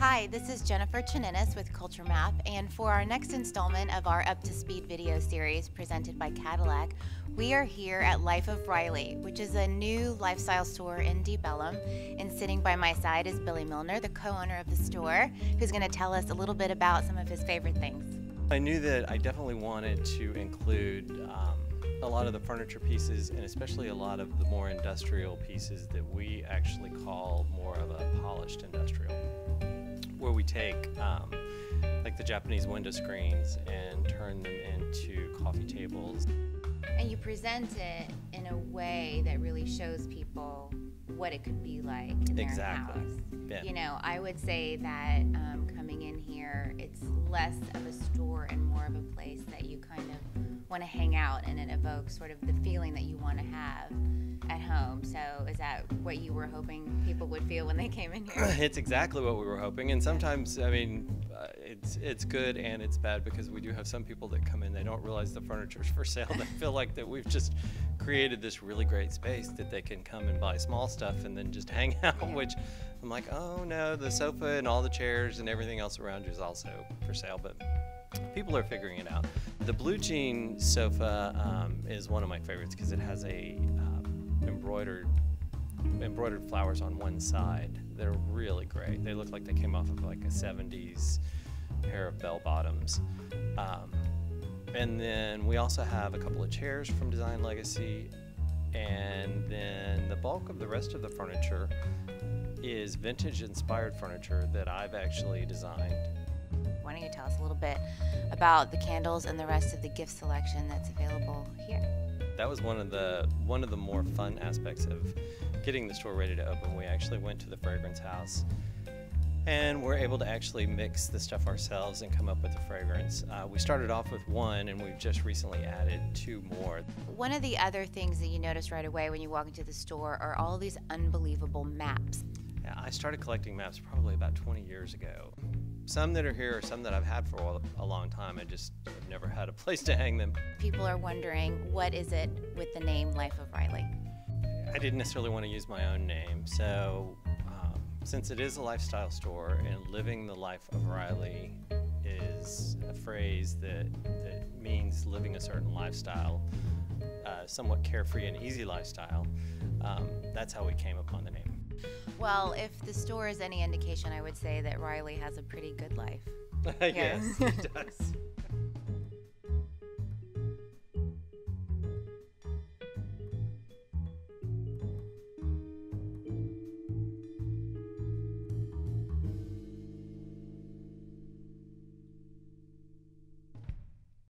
Hi, this is Jennifer Chaninis with Culture Map, and for our next installment of our Up to Speed video series presented by Cadillac, we are here at Life of Riley, which is a new lifestyle store in Deep Ellum. And sitting by my side is Billy Milner, the co owner of the store, who's going to tell us a little bit about some of his favorite things. I knew that I definitely wanted to include um, a lot of the furniture pieces and especially a lot of the more industrial pieces that we actually call more of a polished industrial we take um, like the Japanese window screens and turn them into coffee tables. And you present it in a way that really shows people what it could be like in their exactly. house. Yeah. You know, I would say that um, coming in here, it's less of a store and more of a place that you kind of want to hang out, and it evokes sort of the feeling that you want to have at home. So, is that what you were hoping people would feel when they came in here? it's exactly what we were hoping, and sometimes I mean, it's it's good and it's bad because we do have some people that come in they don't realize the furniture's for sale. They feel like that we've just created this really great space that they can come and buy small stuff and then just hang out. Which I'm like, oh no, the sofa and all the chairs and everything else around you is also for sale, but people are figuring it out. The blue jean sofa um, is one of my favorites because it has a um, embroidered embroidered flowers on one side. They're really great. They look like they came off of like a 70s pair of bell bottoms. Um, and then we also have a couple of chairs from Design Legacy. And then the bulk of the rest of the furniture is vintage inspired furniture that I've actually designed. Why don't you tell us a little bit about the candles and the rest of the gift selection that's available here? That was one of the one of the more fun aspects of getting the store ready to open. We actually went to the fragrance house and we're able to actually mix the stuff ourselves and come up with a fragrance. Uh, we started off with one and we've just recently added two more. One of the other things that you notice right away when you walk into the store are all these unbelievable maps. Yeah, I started collecting maps probably about 20 years ago. Some that are here are some that I've had for a long time. I just have never had a place to hang them. People are wondering what is it with the name Life of Riley? I didn't necessarily want to use my own name, so um, since it is a lifestyle store and living the life of Riley is a phrase that, that means living a certain lifestyle, uh, somewhat carefree and easy lifestyle, um, that's how we came upon the name. Well, if the store is any indication, I would say that Riley has a pretty good life. yes, it does.